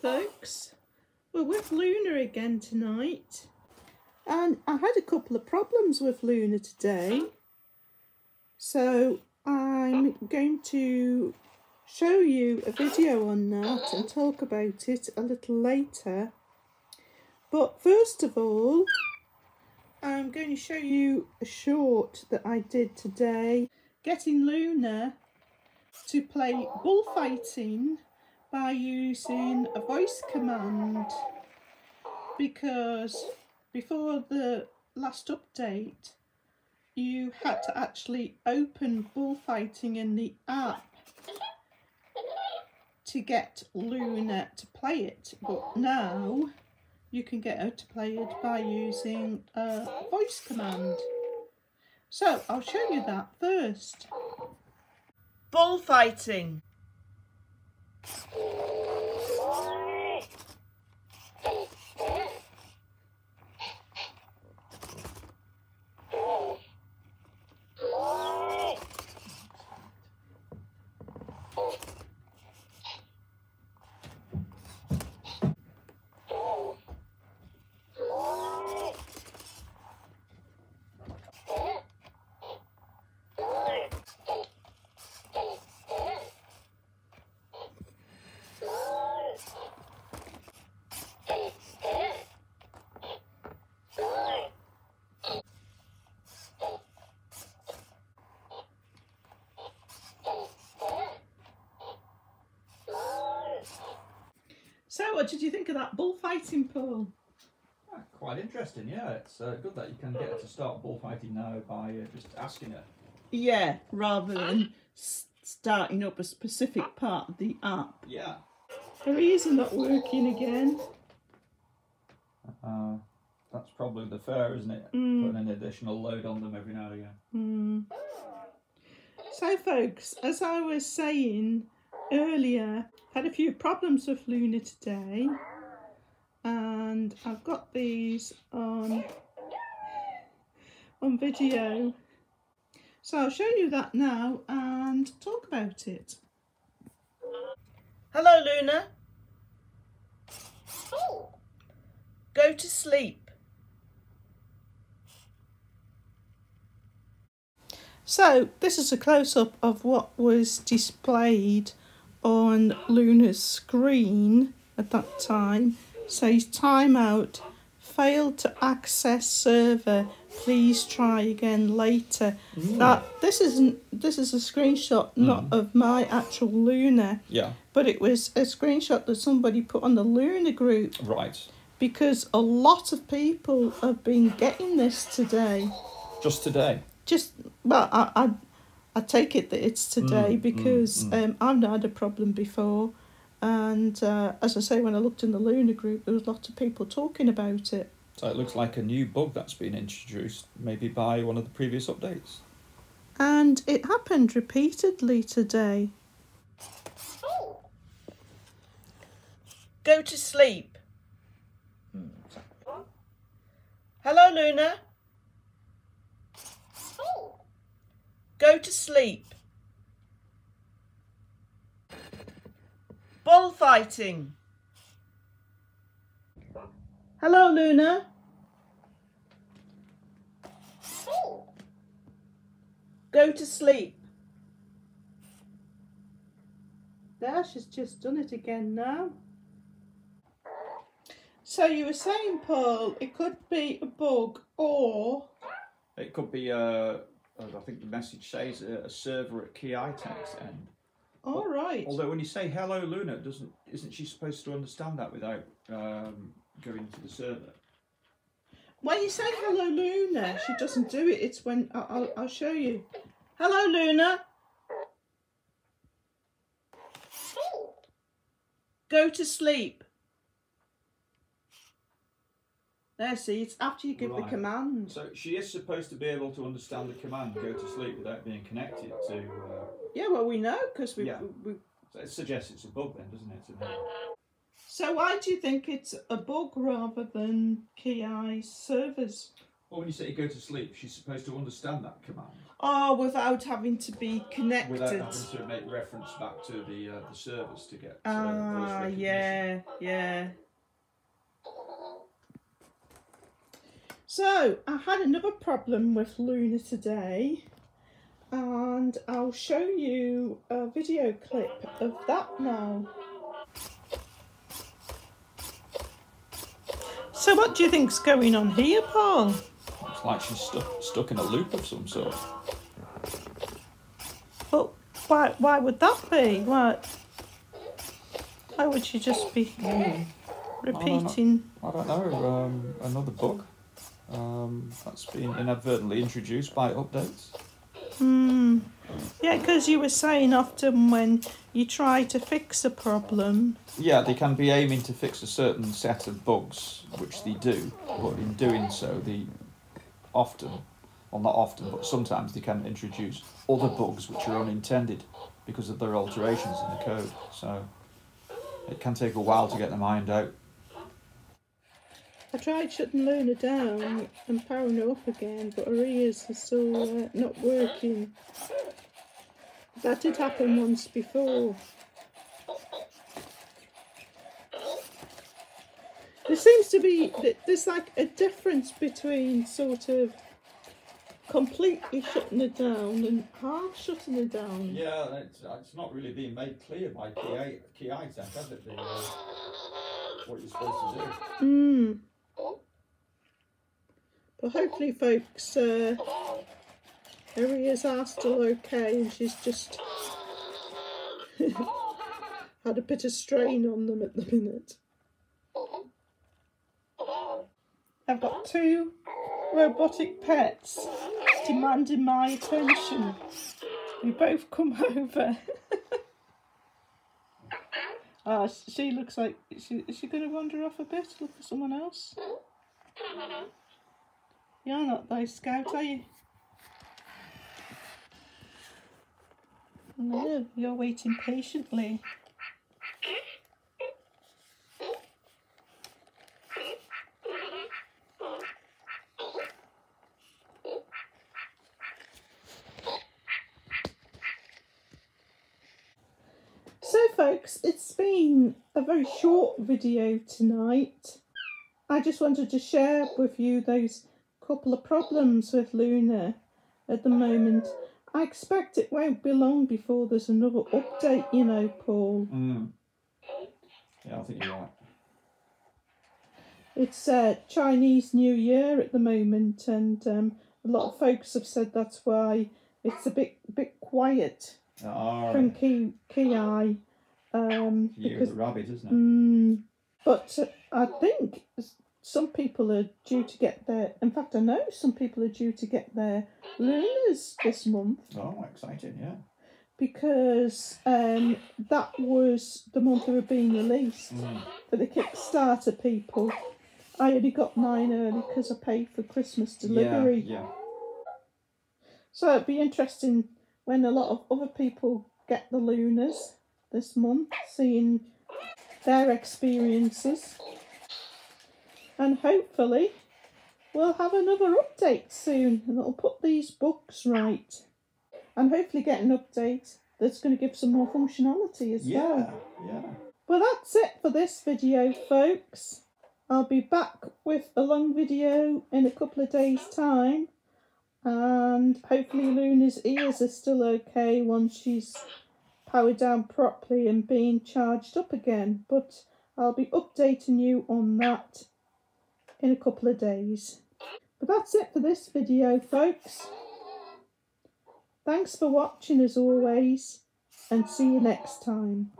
folks. We're with Loona again tonight. And I had a couple of problems with Loona today. So I'm going to show you a video on that and talk about it a little later. But first of all, I'm going to show you a short that I did today. Getting Loona to play bullfighting by using a voice command because before the last update you had to actually open bullfighting in the app to get Loona to play it. But now you can get her to play it by using a voice command. So I'll show you that first. Bullfighting おい So, what did you think of that bullfighting, Paul? Ah, quite interesting, yeah. It's uh, good that you can get her to start bullfighting now by uh, just asking her. Yeah, rather than starting up a specific part of the app. Yeah. Her ears are not working again. Uh, that's probably the fair, isn't it? Mm. Putting an additional load on them every now and again. Hmm. So, folks, as I was saying earlier, had a few problems with Loona today, and I've got these on on video. So I'll show you that now and talk about it. Hello, Loona. Go to sleep. So this is a close-up of what was displayed on Loona's screen at that time. Says timeout, failed to access server. Please try again later. Hmm. That this isn't. This is a screenshot hmm. not of my actual Loona, Yeah. but it was a screenshot that somebody put on the Loona group Right. because a lot of people have been getting this today Just today. just well I, I I take it that it's today Mm, mm, because mm. Um, I've not had a problem before. And uh, as I say when I looked in the Loona group there was lots of people talking about it. So it looks like a new bug that's been introduced, maybe by one of the previous updates. and it happened repeatedly today. Go to sleep. Hello Loona go to sleep bullfighting hello Loona Go to sleep. There, she's just done it again now. So you were saying, Paul, it could be a bug or It could be, uh, I think the message says uh, a server at KEYi Tech's end. all right. Although when you say hello Loona, doesn't isn't she supposed to understand that without um, going to the server? When you say hello, Loona, she doesn't do it. It's when I- I'll, I'll show you. Hello, Loona. Go to sleep. There, see, it's after you give the command. So she is supposed to be able to understand the command "go to sleep" without being connected to. Uh, Yeah, well, we know because we, Yeah. we, we. so it suggests it's a bug then, doesn't it? So why do you think it's a bug rather than KEYi servers? Well, when you say "go to sleep," she's supposed to understand that command. Oh, without having to be connected. Without having to make reference back to the uh, the servers to get uh, Ah, recognition. yeah, yeah. So, I had another problem with Loona today, and I'll show you a video clip of that now. So, what do you think's going on here, Paul? It's like she's stuck stuck in a loop of some sort. But why? Why would that be? Why? Why would she just be repeating? I don't know. Um, another bug um, that's been inadvertently introduced by updates. Hmm. Yeah, because you were saying often when you try to fix a problem, Yeah, they can be aiming to fix a certain set of bugs, which they do, but in doing so, they often, well, not often, but sometimes they can introduce other bugs which are unintended because of their alterations in the code. So it can take a while to get them ironed out. I tried shutting Loona down and powering her up again, but her ears are still uh, not working. That did happen once before. There seems to be there's like a difference between sort of completely shutting her down and half shutting her down. Yeah, it's, it's not really being made clear by KEYi, KEYi Tech, has it? The, uh, what you're supposed to do. Hmm. But hopefully, folks, uh, ears are still okay, and she's just had a bit of strain on them at the minute. I've got two robotic pets demanding my attention. They both come over. Ah, she looks like she is she going to wander off a bit? Look for someone else. You're not those scout, are you? No, you're waiting patiently. So, folks, it's been a very short video tonight. I just wanted to share with you those couple of problems with Loona at the moment. I expect it won't be long before there's another update, you know, Paul. Mm. Yeah, I think you're right. It's uh, Chinese New Year at the moment, and um, a lot of folks have said that's why it's a bit bit quiet All from. KEYi KEYi um, Year of because the rabbit, isn't it? Mm, but I think some people are due to get their. In fact, I know some people are due to get their loonas this month Oh, exciting, yeah. because um, that was the month they were being released Mm. for the Kickstarter people. I only got mine early because I paid for Christmas delivery. Yeah, yeah. So it'd be interesting when a lot of other people get the Loonas this month, seeing their experiences. And hopefully we'll have another update soon and it'll put these books right. And hopefully get an update that's going to give some more functionality as well. Yeah, yeah. Well, that's it for this video, folks. I'll be back with a long video in a couple of days' time. And hopefully Loona's ears are still okay once she's powered down properly and being charged up again. But I'll be updating you on that in a couple of days. But that's it for this video, folks. Thanks for watching as always, and see you next time.